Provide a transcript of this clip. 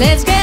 Let's get